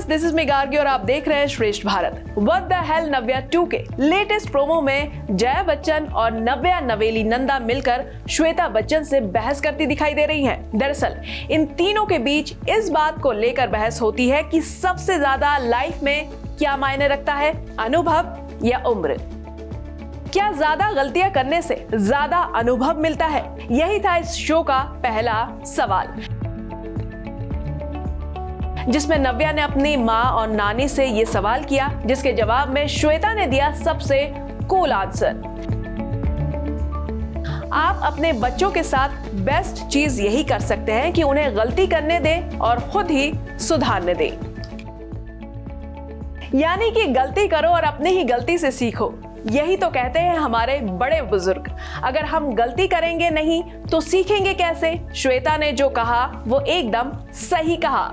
Viewers this is मेगार्गी और आप देख रहे हैं Shreshtha Bharat. What the hell Navya 2 के? लेटेस्ट प्रोमो में जया बच्चन और नव्या नवेली नंदा मिलकर श्वेता बच्चन से बहस करती दिखाई दे रही हैं। दरअसल, इन तीनों के बीच इस बात को लेकर बहस होती है कि सबसे ज़्यादा लाइफ में क्या मायने रखता है? अनुभव या उम्र? क्या ज़्यादा गलतियाँ करने से ज़्यादा अनुभव मिलता है? यही था इस शो का पहला सवाल। जिसमें नव्या ने अपनी माँ और नानी से ये सवाल किया, जिसके जवाब में श्वेता ने दिया सबसे कूल आंसर आप अपने बच्चों के साथ बेस्ट चीज़ यही कर सकते हैं कि उन्हें गलती करने दें और खुद ही सुधारने दें। यानी कि गलती करो और अपनी ही गलती से सीखो। यही तो कहते हैं हमारे बड़े बुज़ुर्ग। अगर हम गलती करेंगे नहीं तो सीखेंगे कैसे? श्वेता ने जो कहा, वो एकदम सही कहा।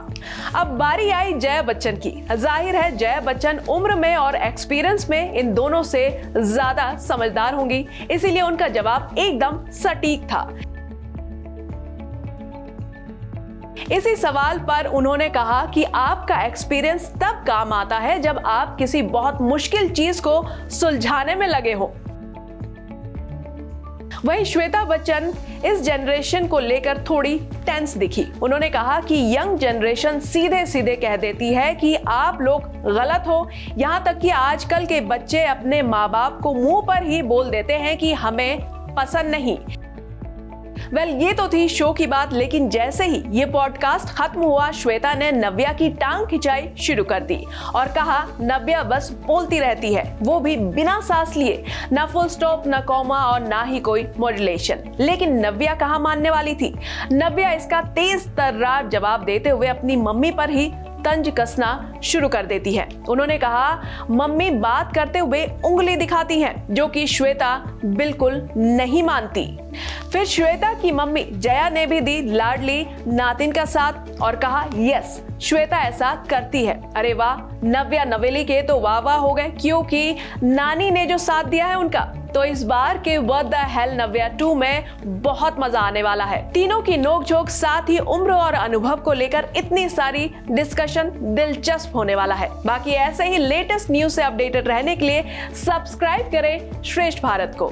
अब बारी आई जया बच्चन की। ज़ाहिर है जया बच्चन उम्र में और एक्सपीरियंस में इन दोनों से ज़्यादा समझदार होंगी। इसीलिए उनका जवाब एकदम सटीक था। इसी सवाल पर उन्होंने कहा कि आपका एक्सपीरियंस तब काम आता है जब आप किसी बहुत मुश्किल चीज़ को सुलझाने में लगे हो। वहीं श्वेता बच्चन इस जनरेशन को लेकर थोड़ी टेंस दिखी। उन्होंने कहा कि यंग जनरेशन सीधे सीधे कह देती है कि आप लोग गलत हो। यहाँ तक कि आजकल के बच्चे अपने माँ बाप को मुँह पर ही बोल देते हैं कि हमें पसंद नहीं। वेल well, ये तो थी शो की बात लेकिन जैसे ही ये पॉडकास्ट खत्म हुआ श्वेता ने नव्या की टांग खिंचाई शुरू कर दी और कहा नव्या बस बोलती रहती है वो भी बिना सांस लिए ना फुल स्टॉप ना कॉमा और ना ही कोई मॉड्यूलेशन लेकिन नव्या कहा मानने वाली थी? नव्या इसका तेज तर्रार जवाब देते हुए अपनी मम्मी पर ही तंज कसना शुरू कर देती है। उन्होंने कहा मम्मी बात करते हुए उंगली दिखाती हैं जो कि श्वेता बिल्कुल नहीं मानती। फिर श्वेता की मम्मी जया ने भी दी लाडली नातिन का साथ और कहा, यस, श्वेता ऐसा करती है. अरे वाह, नव्या नवेली के तो वाह वाह हो गए, क्योंकि नानी ने जो साथ दिया है उनका तो इस बार के द हेल नव्या टू में बहुत मज़ा आने वाला है। तीनों की नोकझोंक साथ ही उम्र और अनुभव को लेकर इतनी सारी डिस्कशन दिलचस्प होने वाला है। बाकी ऐसे ही लेटेस्ट न्यूज़ से अपडेटेड रहने के लिए सब्सक्राइब करें श्रेष्ठ भारत को।